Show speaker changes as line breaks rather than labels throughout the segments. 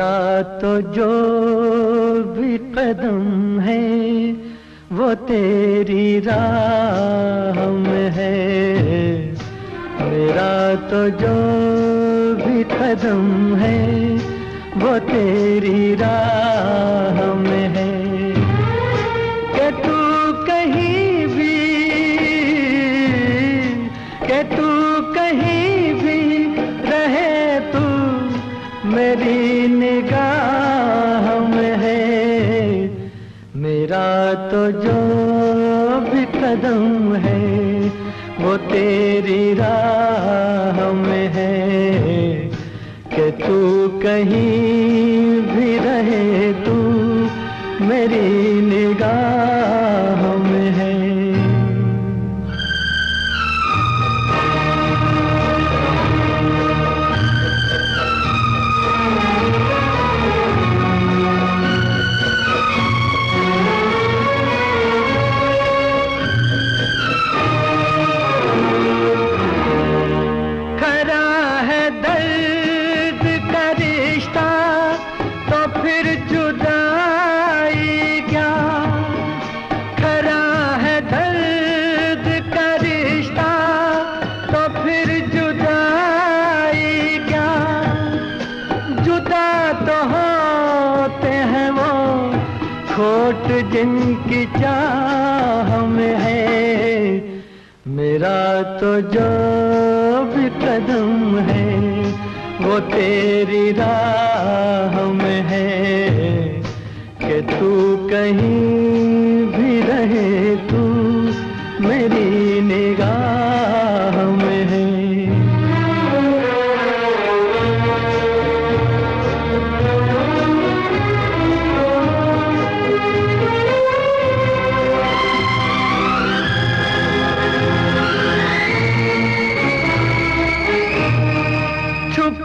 खुदा तो जो भी कदम है, वो तेरी राह में है। मेरा तो जो भी कदम है, वो तेरी राह में है। कि तू कहीं भी तू कहीं भी मेरी निगाह में है। मेरा तो जो भी कदम है, वो तेरी राह में है। कि तू कहीं भी रहे, तू मेरी निगाह खोट जिनकी चाह में है। मेरा तो जो भी कदम है, वो तेरी राह में है। कि तू कहीं भी रहे, तू मेरी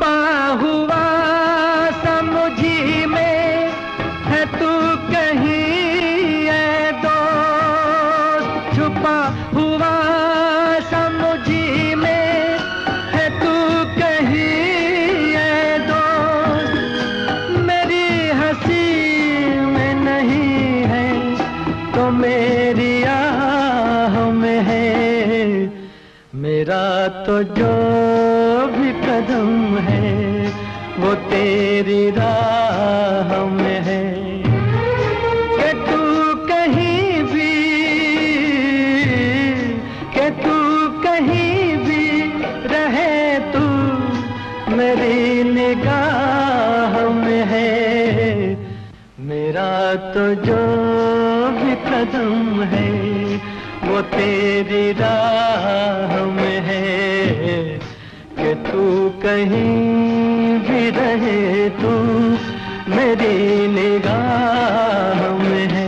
छुपा हुआ समुझी में है तू कहीं है दोस्त? छुपा हुआ समुझी में है तू कहीं है दोस्त? मेरी हँसी में नहीं है तो मेरी आह में है। मेरा तो जो भी कदम है वो तेरी राह में है। कि तू कहीं भी, कि तू कहीं भी रहे तू, मेरी निगाह में है। मेरा तो जो भी कदम है, वो तेरी राह में है। कि तू कहीं भी रहे तू मेरी निगाह में है।